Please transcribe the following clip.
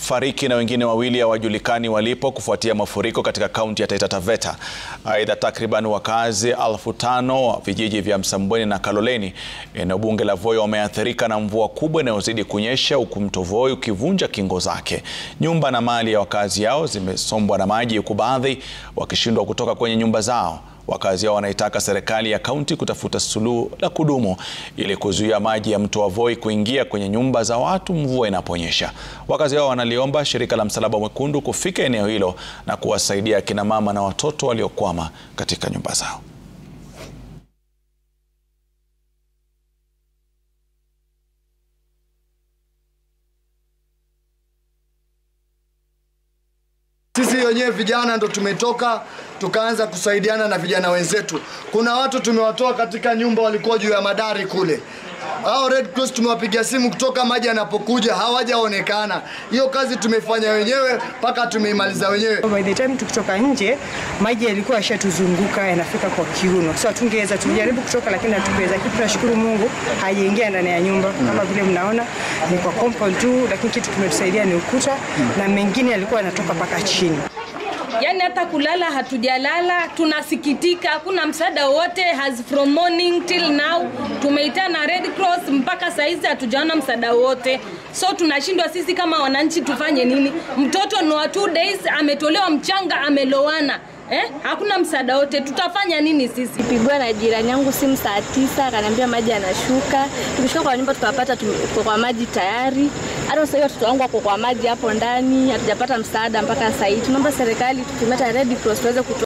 wamefariki na wengine wawili hawajulikani walipo kufuatia mafuriko katika kaunti ya Taita Taveta. Aidha, takriban wakazi elfu tano wa vijiji vya Msambweni na Kaloleni eneo bunge la Voi wameathirika na mvua kubwa inayozidi kunyesha huku mto Voi ukivunja kingo zake. Nyumba na mali ya wakazi yao zimesombwa na maji huku baadhi wakishindwa kutoka kwenye nyumba zao. Wakazi hao wanaitaka serikali ya kaunti kutafuta suluhu la kudumu ili kuzuia maji ya mto wa Voi kuingia kwenye nyumba za watu mvua inaponyesha. Wakazi hao wanaliomba shirika la Msalaba Mwekundu kufika eneo hilo na kuwasaidia kina mama na watoto waliokwama katika nyumba zao. Sisi wenyewe vijana ndo tumetoka tukaanza kusaidiana na vijana wenzetu. Kuna watu tumewatoa katika nyumba walikuwa juu ya madari kule. Hao Red Cross tumewapigia simu kutoka maji yanapokuja hawajaonekana. Hiyo kazi tumefanya wenyewe mpaka tumeimaliza wenyewe. By the time tukitoka nje maji yalikuwa yashatuzunguka yanafika kwa kiuno. So tungeweza tujaribu kutoka lakini hatukuweza. Kitu tunashukuru Mungu hajaingia ndani ya nyumba kama vile mnaona ni kwa compound tu, lakini kitu kimetusaidia ni ukuta na mengine yalikuwa yanatoka mpaka chini. Yaani hata kulala hatujalala, tunasikitika, hakuna msaada wote has from morning till now. Tumeita na Red Cross mpaka saizi hatujaona msaada wote, so tunashindwa sisi kama wananchi tufanye nini? Mtoto ni wa two days ametolewa mchanga, amelowana Eh, hakuna msaada wote, tutafanya nini sisi? Pigwa na jirani yangu simu saa tisa, akaniambia maji yanashuka. Tukishuka kwa nyumba tukapata kwa maji tayari. Hata sasa watoto wangu wako kwa maji hapo ndani, hatujapata msaada mpaka sasa hivi. Tunaomba serikali tukimeta Red Cross tuweze